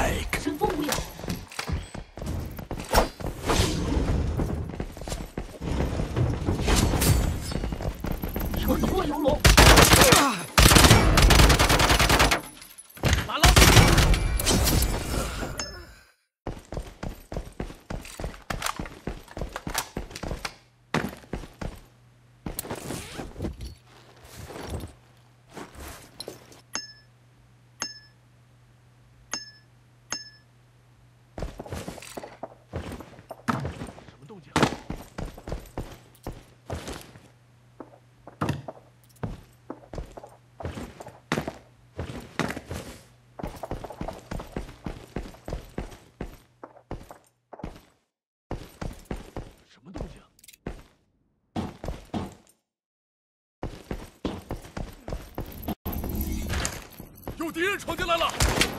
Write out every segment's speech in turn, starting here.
like。风无有。敌人闯进来了！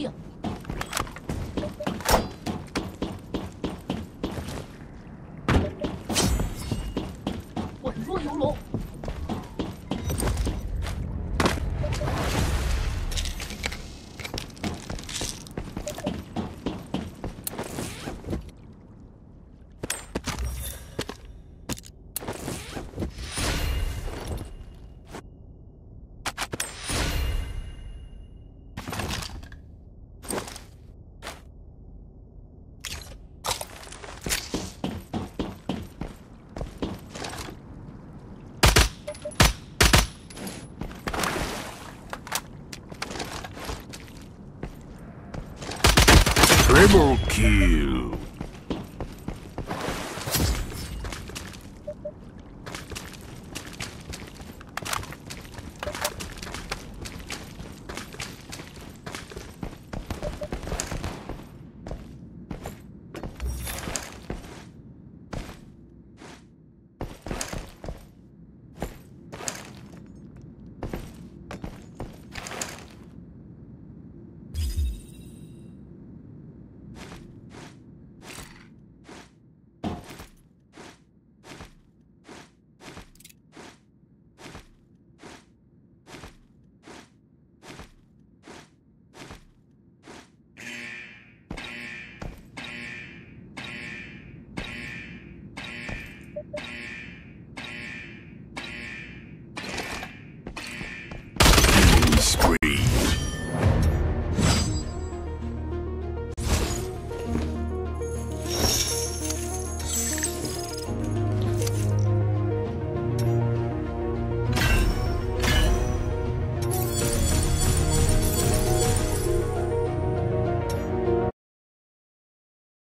神风无影。稳若游龙。Triple kill.